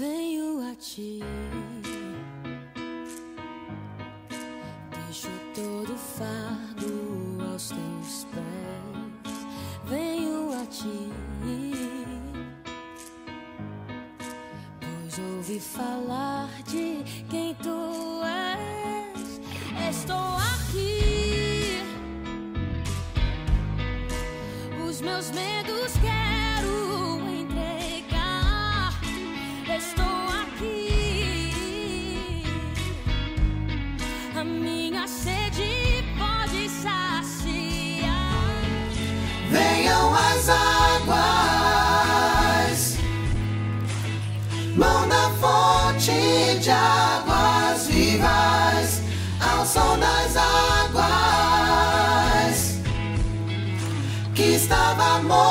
venho a ti. Deixo todo fardo aos teus pés. Venho a ti. Pois ouvi falar de quem tu és. Estou aqui. Os meus medos que More.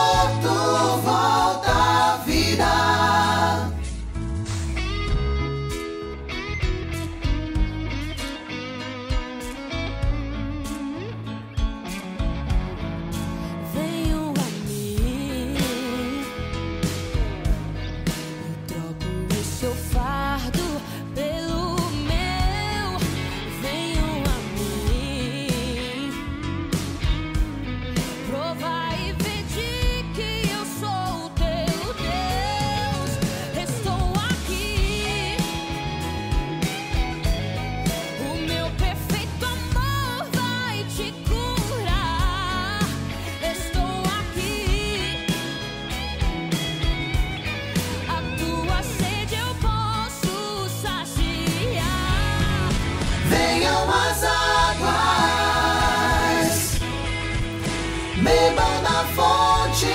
Bebam da fonte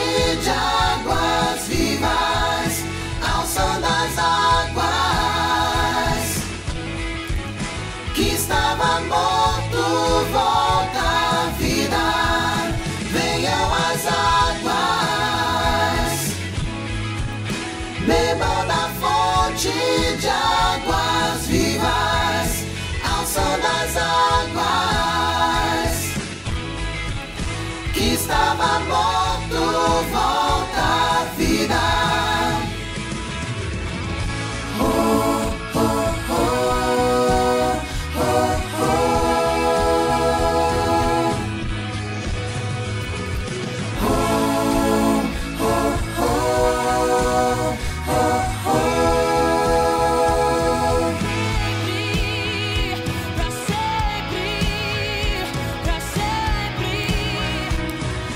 de águas vivas, ao som das águas, que estava morto, volta à vida. Venham as águas, bebam da fonte de águas. que estava morto.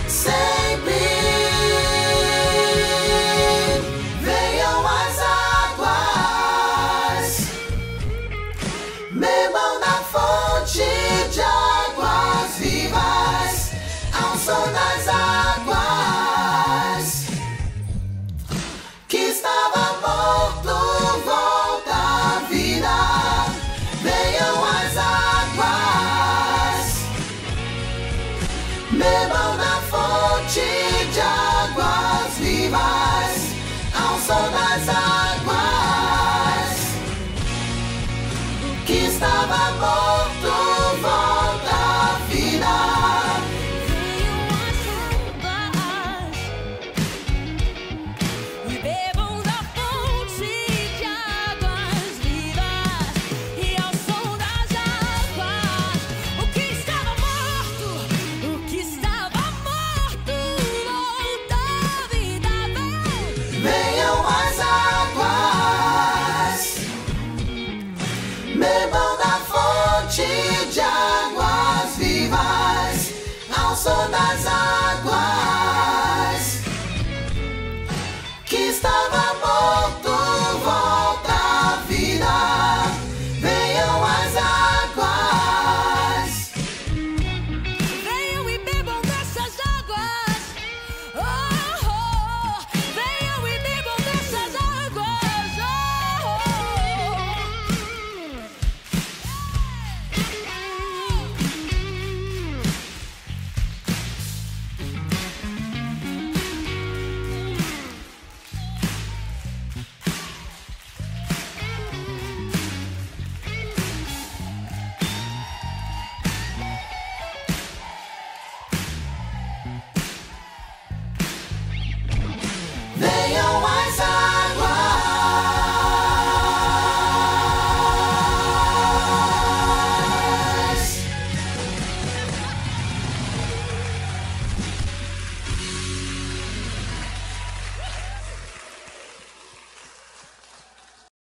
Say Salazar.